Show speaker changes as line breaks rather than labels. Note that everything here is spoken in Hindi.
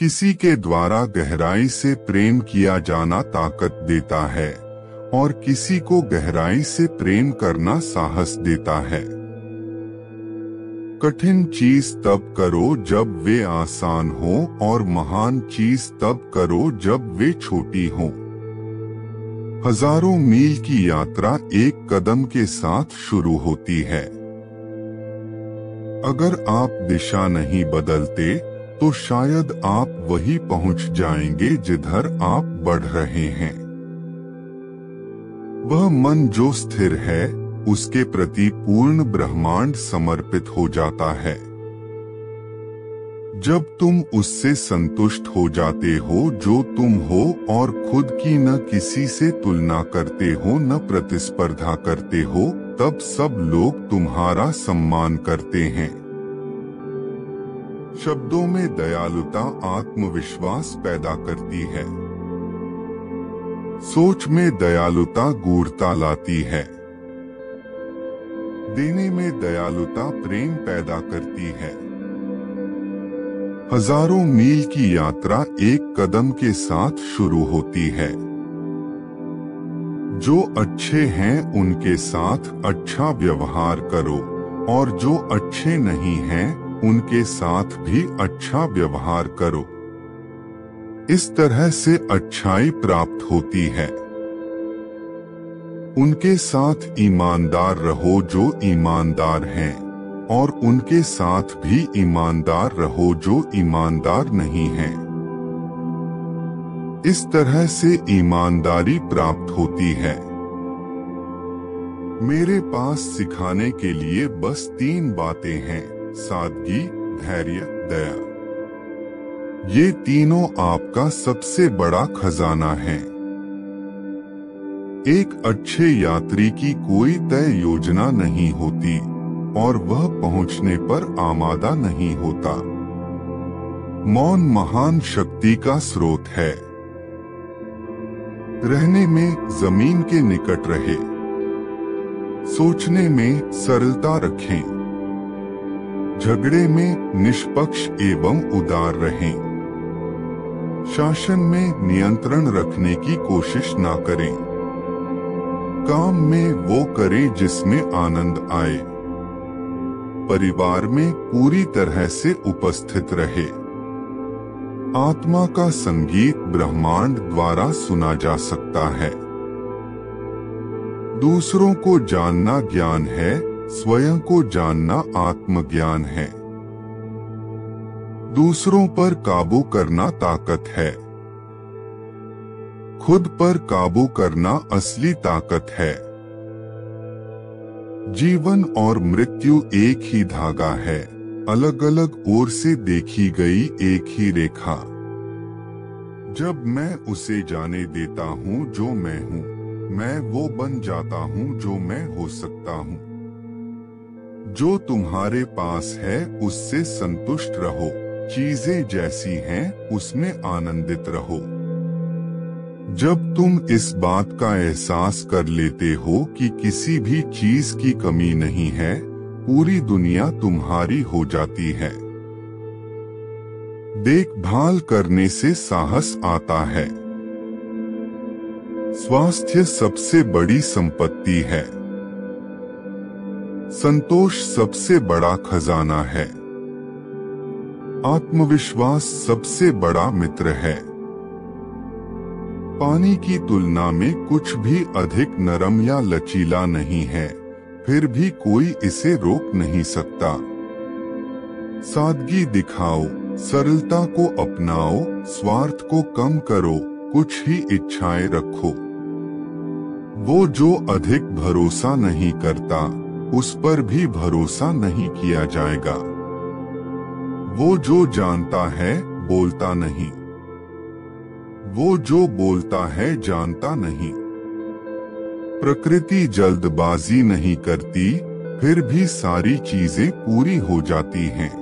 किसी के द्वारा गहराई से प्रेम किया जाना ताकत देता है, और किसी को गहराई से प्रेम करना साहस देता है। कठिन चीज़ तब करो जब वे आसान हो, और महान चीज़ तब करो जब वे छोटी हो। हज़ारों मील की यात्रा एक कदम के साथ शुरू होती है। अगर आप दिशा नहीं बदलते तो शायद आप वही पहुँच जाएँगे जिधर आप बढ़ रहे हैं। वह मन जो स्थिर है, उसके प्रति पूर्ण ब्रह्मांड समर्पित हो जाता है। जब तुम उससे संतुष्ट हो जाते हो, जो तुम हो और खुद की न किसी से तुलना करते हो, न प्रतिस्पर्धा करते हो, तब सब लोग तुम्हारा सम्मान करते हैं। शब्दों में दयालुता आत्मविश्वास पैदा करती है। सोच में दयालुता गूढ़ता लाती है। देने में दयालुता प्रेम पैदा करती है। हज़ारों मील की यात्रा एक कदम के साथ शुरू होती है। जो अच्छे हैं उनके साथ अच्छा व्यवहार करो और जो अच्छे नहीं हैं उनके साथ भी अच्छा व्यवहार करो। इस तरह से अच्छाई प्राप्त होती है। उनके साथ ईमानदार रहो जो ईमानदार हैं, और उनके साथ भी ईमानदार रहो जो ईमानदार नहीं हैं। इस तरह से ईमानदारी प्राप्त होती है। मेरे पास सिखाने के लिए बस तीन बातें हैं। सादगी, धैर्य, दया। ये तीनों आपका सबसे बड़ा खजाना है। एक अच्छे यात्री की कोई तय योजना नहीं होती और वह पहुँचने पर आमादा नहीं होता। मौन महान शक्ति का स्रोत है। रहने में, ज़मीन के निकट रहे। सोचने में सरलता रखें। झगड़े में निष्पक्ष एवं उदार रहें। शासन में नियंत्रण रखने की कोशिश ना करें। काम में वो करें जिसमें आनंद आए। परिवार में पूरी तरह से उपस्थित रहे। आत्मा का संगीत ब्रह्मांड द्वारा सुना जा सकता है। दूसरों को जानना ज्ञान है स्वयं को जानना आत्मज्ञान है। दूसरों पर काबू करना ताकत है। खुद पर काबू करना असली ताकत है। जीवन और मृत्यु एक ही धागा है। अलग अलग ओर से देखी गई एक ही रेखा। जब मैं उसे जाने देता हूँ जो मैं हूँ, मैं वो बन जाता हूँ जो मैं हो सकता हूँ। जो तुम्हारे पास है, उससे संतुष्ट रहो। चीज़ें जैसी हैं, उसमें आनंदित रहो। जब तुम इस बात का एहसास कर लेते हो कि किसी भी चीज़ की कमी नहीं है, पूरी दुनिया तुम्हारी हो जाती है। देखभाल करने से साहस आता है। स्वास्थ्य सबसे बड़ी संपत्ति है। संतोष सबसे बड़ा खजाना है। आत्मविश्वास सबसे बड़ा मित्र है। पानी की तुलना में कुछ भी अधिक नरम या लचीला नहीं है, फिर भी कोई इसे रोक नहीं सकता। सादगी दिखाओ, सरलता को अपनाओ, स्वार्थ को कम करो, कुछ ही इच्छाएँ रखो। वो जो अधिक भरोसा नहीं करता उस पर भी भरोसा नहीं किया जाएगा। वो जो जानता है, बोलता नहीं। वो जो बोलता है, जानता नहीं। प्रकृति जल्दबाजी नहीं करती, फिर भी सारी चीज़ें पूरी हो जाती हैं।